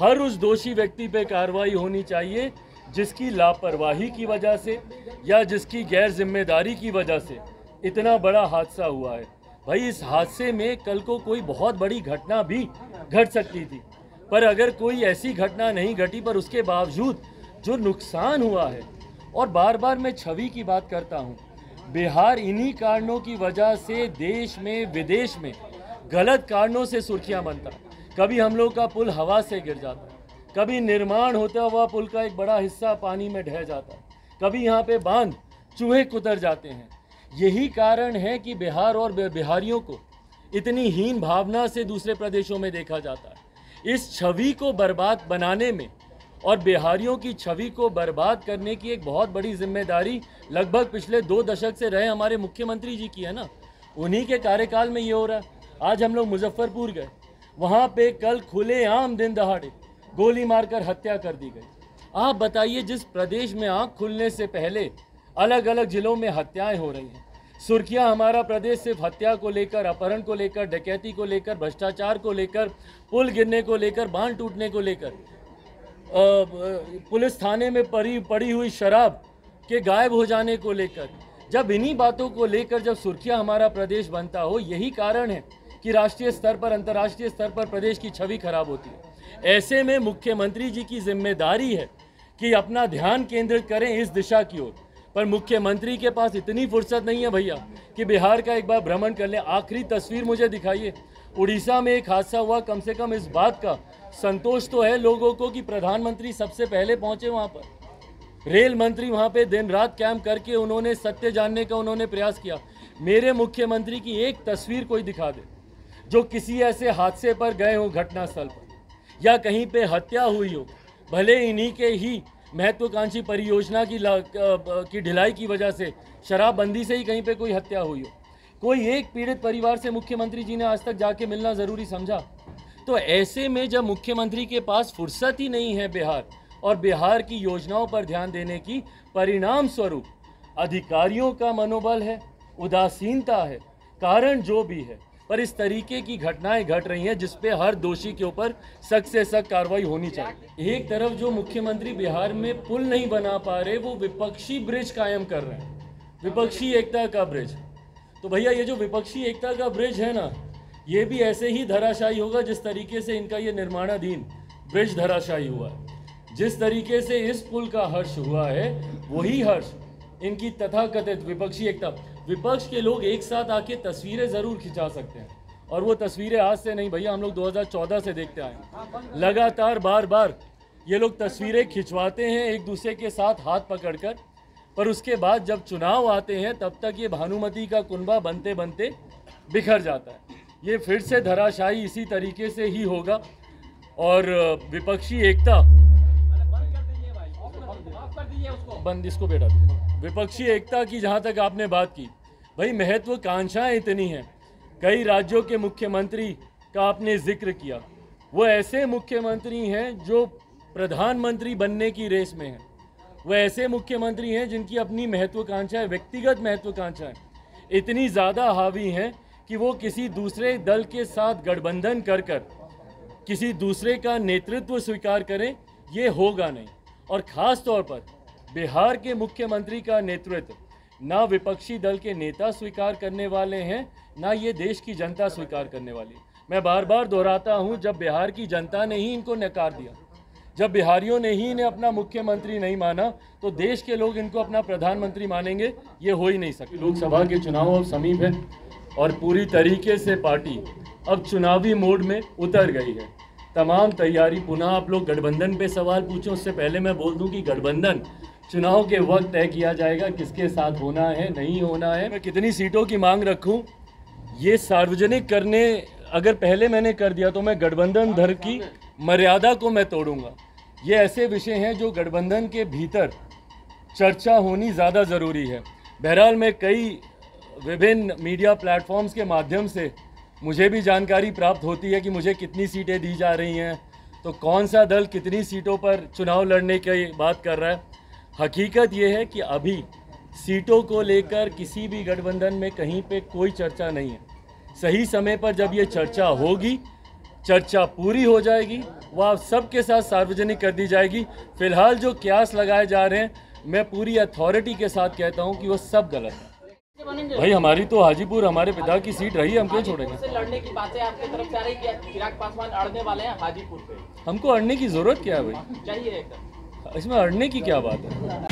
हर उस दोषी व्यक्ति पे कार्रवाई होनी चाहिए, जिसकी लापरवाही की वजह से या जिसकी गैर ज़िम्मेदारी की वजह से। इतना बड़ा हादसा हुआ है। भाई, इस हादसे में कल को कोई बहुत बड़ी घटना भी घट सकती थी। पर अगर कोई ऐसी घटना नहीं घटी, पर उसके बावजूद जो नुकसान हुआ है, और बार बार मैं छवि की बात करता हूँ, बिहार इन्हीं कारणों की वजह से देश में, विदेश में गलत कारणों से सुर्खियाँ बनता। कभी हम लोग का पुल हवा से गिर जाता है। कभी निर्माण होता हुआ पुल का एक बड़ा हिस्सा पानी में ढह जाता है। कभी यहाँ पे बाँध, चूहे कुतर जाते हैं। यही कारण है कि बिहार और बिहारियों को इतनी हीन भावना से दूसरे प्रदेशों में देखा जाता है। इस छवि को बर्बाद बनाने में और बिहारियों की छवि को बर्बाद करने की एक बहुत बड़ी ज़िम्मेदारी लगभग पिछले दो दशक से रहे हमारे मुख्यमंत्री जी की है ना। उन्हीं के कार्यकाल में ये हो रहा है। आज हम लोग मुजफ्फरपुर गए। वहाँ पे कल खुले आम दिन दहाड़े, गोली मारकर हत्या कर दी गई। आप बताइए, जिस प्रदेश में आँख खुलने से पहले अलग अलग जिलों में हत्याएँ हो रही हैं? सुर्खियाँ हमारा प्रदेश सिर्फ़ हत्या को लेकर, अपहरण को लेकर, डकैती को लेकर, भ्रष्टाचार को लेकर, पुल गिरने को लेकर, बाँध टूटने को लेकर। पुलिस थाने में पड़ी पड़ी हुई शराब के गायब हो जाने को लेकर। जब इन्हीं बातों को लेकर जब सुर्खियाँ हमारा प्रदेश बनता हो, यही कारण है कि राष्ट्रीय स्तर पर, अंतर्राष्ट्रीय स्तर पर प्रदेश की छवि खराब होती है। ऐसे में मुख्यमंत्री जी की ज़िम्मेदारी है कि अपना ध्यान केंद्रित करें इस दिशा की ओर। पर मुख्यमंत्री के पास इतनी फुर्सत नहीं है भैया कि बिहार का एक बार भ्रमण कर लें। आखिरी तस्वीर मुझे दिखाइए। उड़ीसा में एक हादसा हुआ, कम से कम इस बात का संतोष तो है लोगों को कि प्रधानमंत्री सबसे पहले पहुँचे वहाँ पर। रेल मंत्री वहाँ पे दिन रात कैंप करके उन्होंने सत्य जानने का उन्होंने प्रयास किया। मेरे मुख्यमंत्री की एक तस्वीर कोई दिखा दे। जो किसी ऐसे हादसे पर गए हो घटनास्थल पर, या कहीं पे हत्या हुई हो, भले इन्हीं के ही महत्वाकांक्षी परियोजना की की ढिलाई की वजह से शराबबंदी से ही कहीं पे कोई हत्या हुई हो। कोई एक पीड़ित परिवार से मुख्यमंत्री जी ने आज तक जाके मिलना ज़रूरी समझा? तो ऐसे में जब मुख्यमंत्री के पास फुर्सत ही नहीं है बिहार, और बिहार की योजनाओं पर ध्यान देने की परिणाम स्वरूप अधिकारियों का मनोबल है, उदासीनता है, कारण जो भी है पर इस तरीके की घटनाएँ घट रही हैं जिसपे हर दोषी के ऊपर सख्त से सख्त कार्रवाई होनी चाहिए। एक तरफ़ जो मुख्यमंत्री बिहार में पुल नहीं बना पा रहे, वो विपक्षी ब्रिज कायम कर रहे हैं। विपक्षी एकता का ब्रिज। तो भैया, ये जो विपक्षी एकता का ब्रिज है ना, ये भी ऐसे ही धराशायी होगा जिस तरीके से इनका ये निर्माणाधीन ब्रिज धराशायी हुआ है। जिस तरीके से इस पुल का हर्ष हुआ है, वही हर्ष इनकी तथाकथित विपक्षी एकता। विपक्ष के लोग एक साथ आके तस्वीरें ज़रूर खिंचा सकते हैं। और वो तस्वीरें आज से नहीं भैया, हम लोग 2014 से देखते आए लगातार बार बार ये लोग तस्वीरें खिंचवाते हैं एक दूसरे के साथ हाथ पकड़कर। पर उसके बाद जब चुनाव आते हैं, तब तक ये भानुमति का कुनबा बनते बनते बिखर जाता है। ये फिर से धराशायी इसी तरीके से ही होगा। और विपक्षी एकता बंद इसको बेटा दीजिए। विपक्षी एकता की जहाँ तक आपने बात की भाई महत्वाकांक्षाएँ इतनी हैं। कई राज्यों के मुख्यमंत्री का आपने ज़िक्र किया। वो ऐसे मुख्यमंत्री हैं जो प्रधानमंत्री बनने की रेस में हैं। वो ऐसे मुख्यमंत्री हैं जिनकी अपनी महत्वाकांक्षाएँ व्यक्तिगत महत्वाकांक्षाएँ इतनी ज़्यादा हावी हैं कि वो किसी दूसरे दल के साथ गठबंधन कर कर किसी दूसरे का नेतृत्व स्वीकार करें, ये होगा नहीं। और ख़ास तौर पर बिहार के मुख्यमंत्री का नेतृत्व। ना विपक्षी दल के नेता स्वीकार करने वाले हैं, ना ये देश की जनता स्वीकार करने वाली। मैं बार बार दोहराता हूँ, जब बिहार की जनता ने ही इनको नकार दिया। जब बिहारियों ने ही इन्हें अपना मुख्यमंत्री नहीं माना तो देश के लोग इनको अपना प्रधानमंत्री मानेंगे, ये हो ही नहीं सकते। लोकसभा के चुनाव अब समीप है, और पूरी तरीके से पार्टी अब चुनावी मोड में उतर गई है। तमाम तैयारी, पुनः आप लोग गठबंधन पे सवाल पूछो, उससे पहले मैं बोल दूँ कि गठबंधन चुनाव के वक्त तय किया जाएगा किसके साथ होना है, नहीं होना है। मैं कितनी सीटों की मांग रखूँ, ये सार्वजनिक करने, अगर पहले मैंने कर दिया तो मैं गठबंधन धर की मर्यादा को मैं तोड़ूँगा। ये ऐसे विषय हैं जो गठबंधन के भीतर चर्चा होनी ज़्यादा ज़रूरी है। बहरहाल मैं कई विभिन्न मीडिया प्लेटफॉर्म्स के माध्यम से, मुझे भी जानकारी प्राप्त होती है कि मुझे कितनी सीटें दी जा रही हैं। तो कौन सा दल कितनी सीटों पर चुनाव लड़ने की बात कर रहा है? हकीकत ये है कि अभी सीटों को लेकर किसी भी गठबंधन में कहीं पे कोई चर्चा नहीं है। सही समय पर जब ये चर्चा होगी चर्चा पूरी हो जाएगी वह आप सबके साथ सार्वजनिक कर दी जाएगी। फ़िलहाल जो क्यास लगाए जा रहे हैं मैं पूरी अथॉरिटी के साथ कहता हूँ कि वो सब गलत है। भाई हमारी तो हाजीपुर हमारे पिता की सीट रही है हम क्यों छोड़ेंगे? लड़ने की बातें आपकी तरफ़ आ रही है चिराग पासवान अड़ने वाले हैं हाजीपुर पे। हमको अड़ने की ज़रूरत क्या है भाई? चाहिए एकदम इसमें अड़ने की क्या बात है?